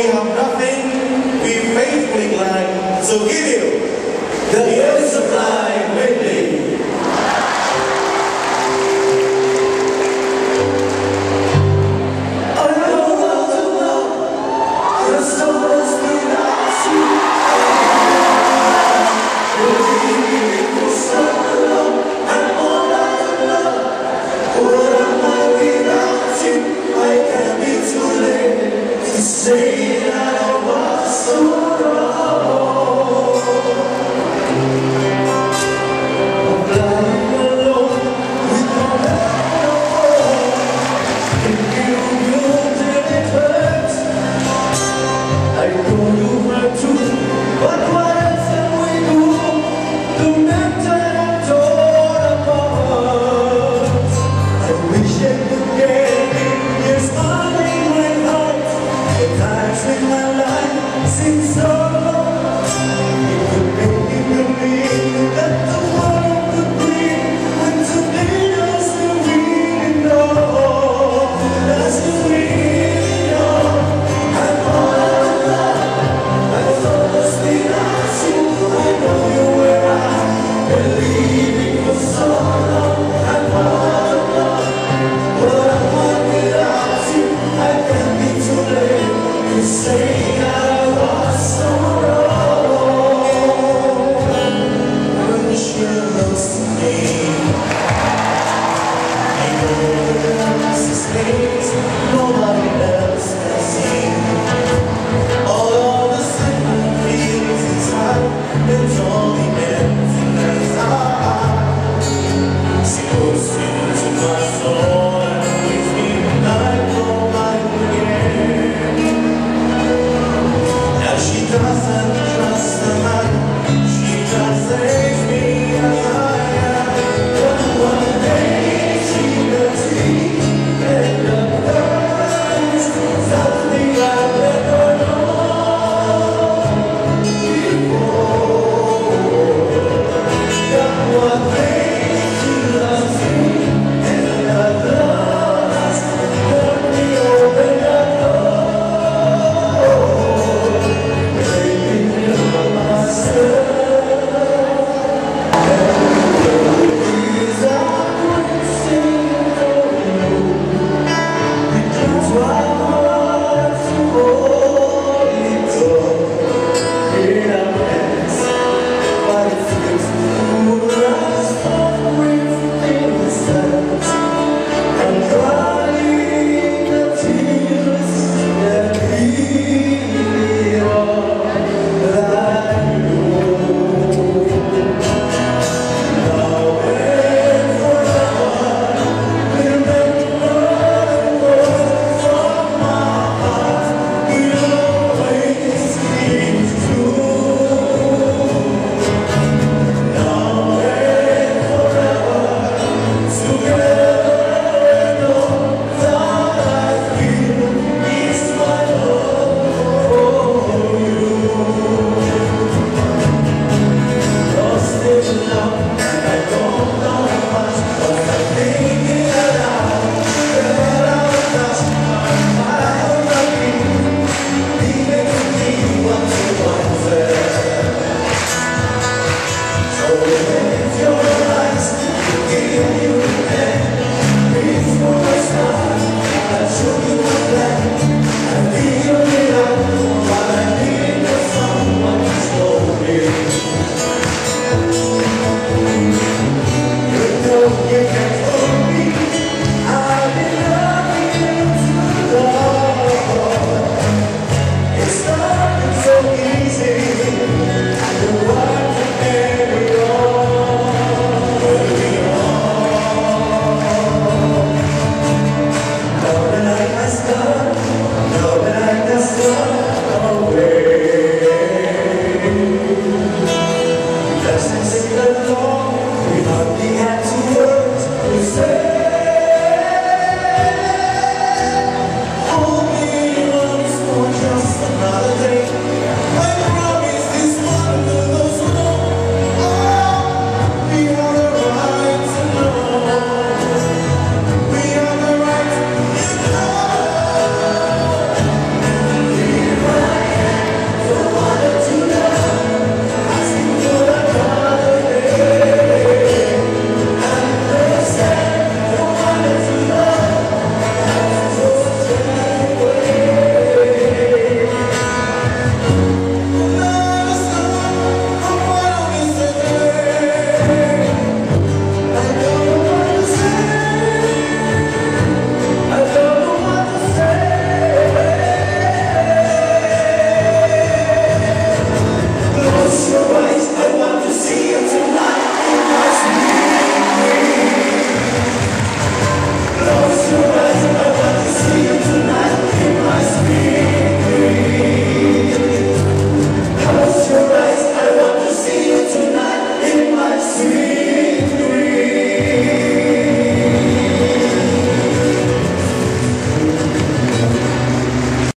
we have nothing, we faithfully glad. So give you the yearly supply with me. Thank you. sua